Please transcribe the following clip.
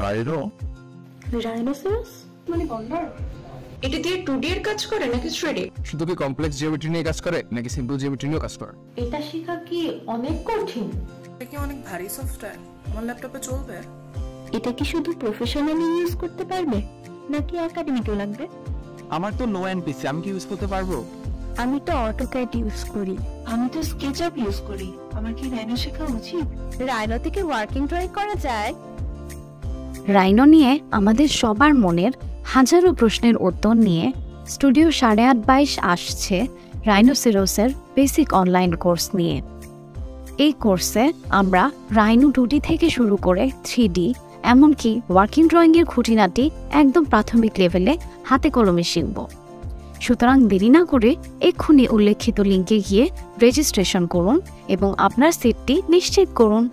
রাইরো? Rhinoceros মানে গন্ডার? এটা দিয়ে টু এর কাজ করে নাকি থ্রি শুধু কি কমপ্লেক্স জিওমেট্রি নিয়ে কাজ করে নাকি সিম্পল জিওমেট্রি নিয়েও কাজ করে? এটা শেখা কি অনেক কঠিন। এটা কি অনেক ভারী সফটওয়্যার আমার ল্যাপটপে চলবে? এটা কি শুধু প্রফেশনালি ইউজ করতে পারবে নাকি একাডেমিকও লাগবে? আমার তো নো এনপিসি আমি কি ইউজ করতে পারব? আমি তো অটোক্যাড ইউজ করি আমি তো স্কেচআপ ইউজ করি আমার কি রাইনো শেখা উচিত? রাইনো থেকে ওয়ার্কিং ড্রয়িং করা যায়। রাইনো নিয়ে আমাদের সবার মনের হাজারো প্রশ্নের উত্তর নিয়ে স্টুডিও সাড়ে আট বাইশ আসছে রাইনোসেরোসের বেসিক অনলাইন কোর্স নিয়ে। এই কোর্সে আমরা রাইনো টুডি থেকে শুরু করে থ্রি ডি এমনকি ওয়ার্কিং ড্রয়িংয়ের খুঁটিনাটি একদম প্রাথমিক লেভেলে হাতে কলমে শিখব। সুতরাং দেরি না করে এক্ষুনি উল্লেখিত লিঙ্কে গিয়ে রেজিস্ট্রেশন করুন এবং আপনার সিটটি নিশ্চিত করুন